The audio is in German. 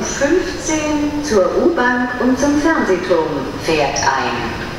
U15 zur U-Bank und zum Fernsehturm fährt ein.